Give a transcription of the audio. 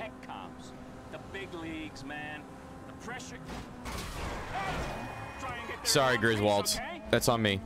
tech comms. The big leagues, man. The pressure. Sorry, Griswolds. That's on me.